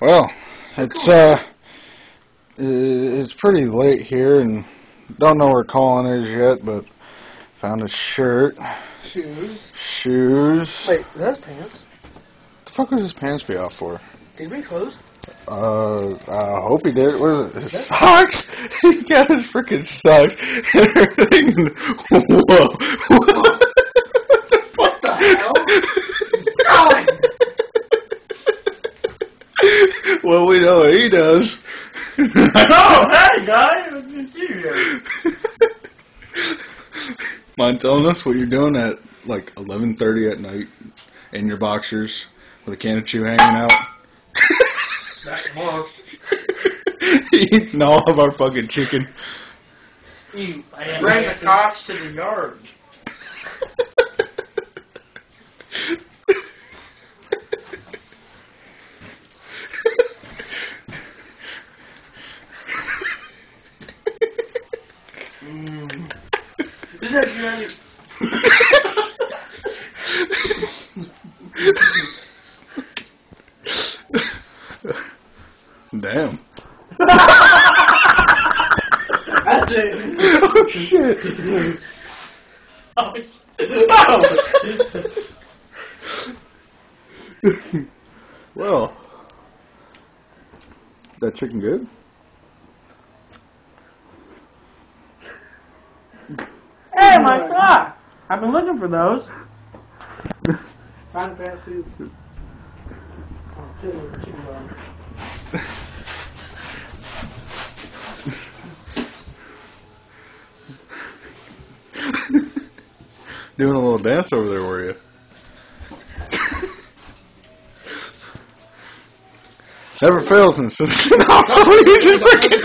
Well, it's uh, it's pretty late here, and don't know where Cullen is yet, but found a shirt, Shoes. shoes. Wait, that's pants. The fuck would his pants be off for? Did we close? Uh, I hope he did. Was it his socks? he got his freaking socks and everything. Whoa! what the fuck? the hell? God! Well, we know what he does. Oh, hey guys, what did you do? Mind telling us what you're doing at like 11:30 at night in your boxers with a can of chew hanging out, Back tomorrow. eating all of our fucking chicken. You Bring the cops to the yard. Damn. That's it. oh shit. Oh, well, that chicken good? Hey, my sock! I've been looking for those. Find fast food. Chicken, chicken bone. Doing a little dance over there, were you? Never fails in Cincinnati. you just freaking